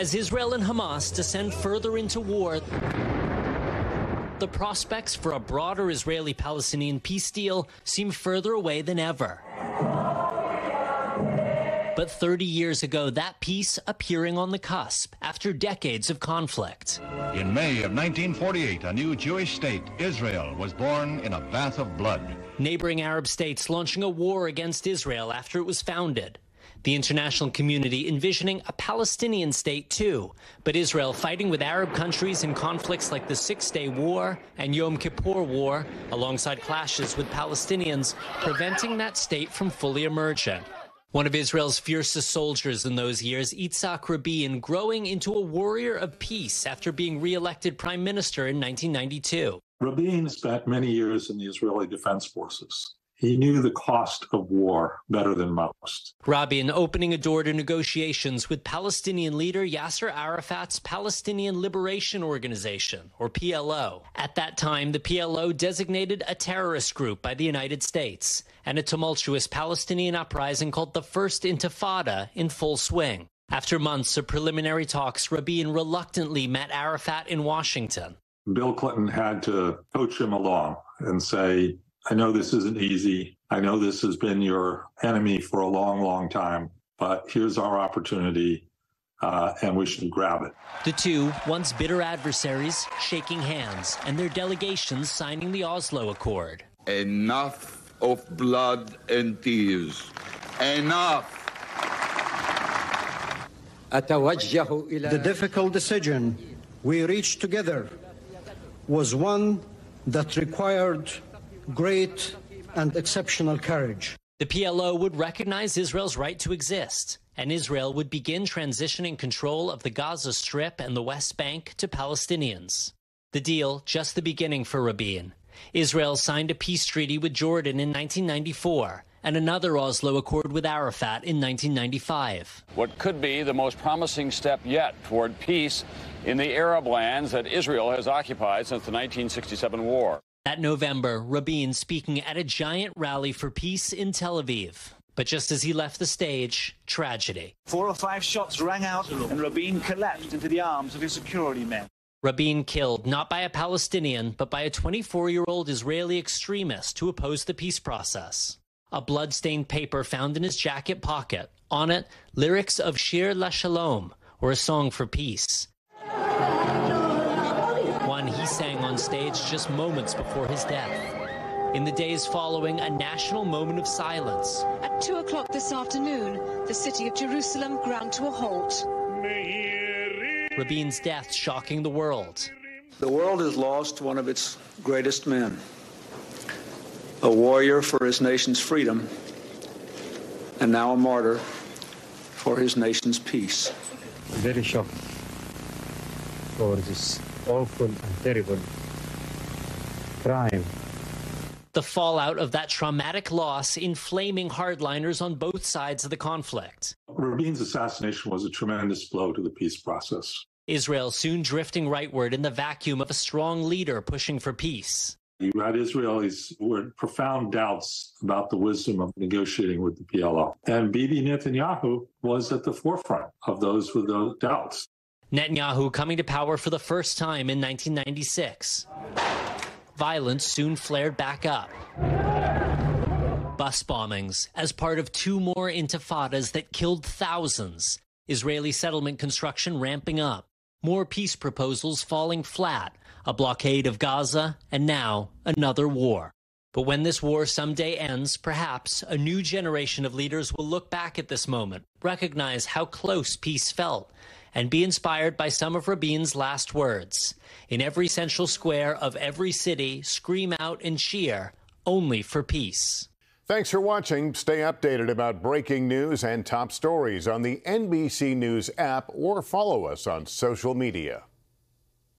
As Israel and Hamas descend further into war, the prospects for a broader Israeli Palestinian peace deal seem further away than ever. But 30 years ago, that peace appearing on the cusp after decades of conflict. In May of 1948, a new Jewish state, Israel, was born in a bath of blood. Neighboring Arab states launching a war against Israel after it was founded. The international community envisioning a Palestinian state too, but Israel fighting with Arab countries in conflicts like the Six Day War and Yom Kippur War, alongside clashes with Palestinians, preventing that state from fully emerging. One of Israel's fiercest soldiers in those years, Yitzhak Rabin, growing into a warrior of peace after being re-elected prime minister in 1992. Rabin spent many years in the Israeli Defense Forces. He knew the cost of war better than most. Rabin opening a door to negotiations with Palestinian leader Yasser Arafat's Palestinian Liberation Organization, or PLO. At that time, the PLO designated a terrorist group by the United States, and a tumultuous Palestinian uprising called the First Intifada in full swing. After months of preliminary talks, Rabin reluctantly met Arafat in Washington. Bill Clinton had to coach him along and say, I know this isn't easy. I know this has been your enemy for a long, long time, but here's our opportunity, uh, and we should grab it. The two, once bitter adversaries, shaking hands, and their delegations signing the Oslo Accord. Enough of blood and tears. Enough. The difficult decision we reached together was one that required great and exceptional courage. The PLO would recognize Israel's right to exist, and Israel would begin transitioning control of the Gaza Strip and the West Bank to Palestinians. The deal, just the beginning for Rabin. Israel signed a peace treaty with Jordan in 1994 and another Oslo Accord with Arafat in 1995. What could be the most promising step yet toward peace in the Arab lands that Israel has occupied since the 1967 war. That November, Rabin speaking at a giant rally for peace in Tel Aviv. But just as he left the stage, tragedy. Four or five shots rang out, and Rabin collapsed into the arms of his security men. Rabin killed not by a Palestinian, but by a 24 year old Israeli extremist who opposed the peace process. A blood-stained paper found in his jacket pocket. On it, lyrics of Shir LaShalom, or a song for peace. One he sang on stage just moments before his death. In the days following, a national moment of silence. At 2 o'clock this afternoon, the city of Jerusalem ground to a halt. Rabin's death shocking the world. The world has lost one of its greatest men, a warrior for his nation's freedom, and now a martyr for his nation's peace. Very shocked for this awful and terrible crime. The fallout of that traumatic loss inflaming hardliners on both sides of the conflict. Rabin's assassination was a tremendous blow to the peace process. Israel soon drifting rightward in the vacuum of a strong leader pushing for peace. You had Israelis who had profound doubts about the wisdom of negotiating with the PLO. And Bibi Netanyahu was at the forefront of those with those doubts. Netanyahu coming to power for the first time in 1996. Violence soon flared back up. Bus bombings as part of two more intifadas that killed thousands. Israeli settlement construction ramping up. More peace proposals falling flat. A blockade of Gaza, and now another war. But when this war someday ends, perhaps a new generation of leaders will look back at this moment, recognize how close peace felt, and be inspired by some of Rabin's last words. In every central square of every city, scream out and cheer, only for peace. Thanks for watching. Stay updated about breaking news and top stories on the NBC News app or follow us on social media.